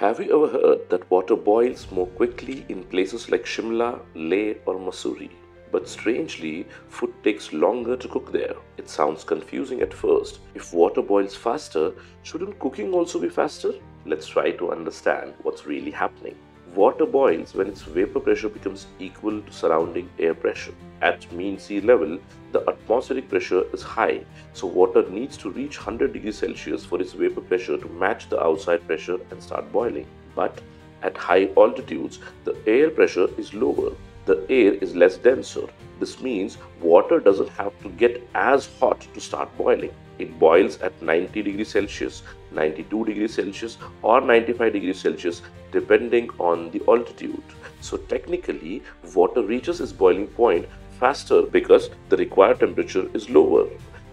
Have you ever heard that water boils more quickly in places like Shimla, Leh, or Mussoorie? But strangely, food takes longer to cook there. It sounds confusing at first. If water boils faster, shouldn't cooking also be faster? Let's try to understand what's really happening. Water boils when its vapor pressure becomes equal to surrounding air pressure. At mean sea level, the atmospheric pressure is high, so water needs to reach 100 degrees Celsius for its vapor pressure to match the outside pressure and start boiling. But at high altitudes, the air pressure is lower. The air is less denser. This means water doesn't have to get as hot to start boiling. It boils at 90 degrees Celsius, 92 degrees Celsius, or 95 degrees Celsius depending on the altitude. So, technically, water reaches its boiling point faster because the required temperature is lower.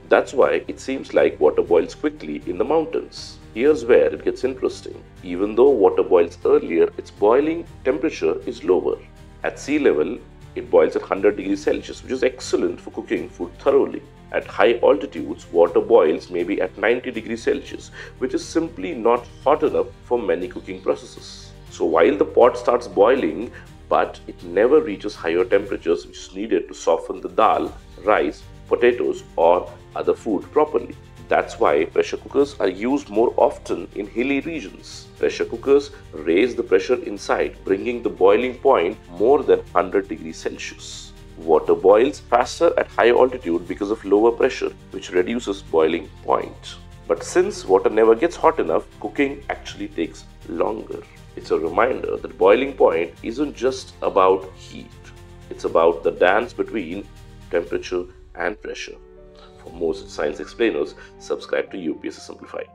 That's why it seems like water boils quickly in the mountains. Here's where it gets interesting. Even though water boils earlier, its boiling temperature is lower. At sea level, it boils at 100 degrees Celsius, which is excellent for cooking food thoroughly. At high altitudes, water boils maybe at 90 degrees Celsius, which is simply not hot enough for many cooking processes. So while the pot starts boiling, but it never reaches higher temperatures which is needed to soften the dal, rice, potatoes, or other food properly. That's why pressure cookers are used more often in hilly regions. Pressure cookers raise the pressure inside, bringing the boiling point more than 100 degrees Celsius. Water boils faster at high altitude because of lower pressure, which reduces boiling point. But since water never gets hot enough, cooking actually takes longer. It's a reminder that boiling point isn't just about heat, it's about the dance between temperature and pressure. For more science explainers, subscribe to UPSC Simplified.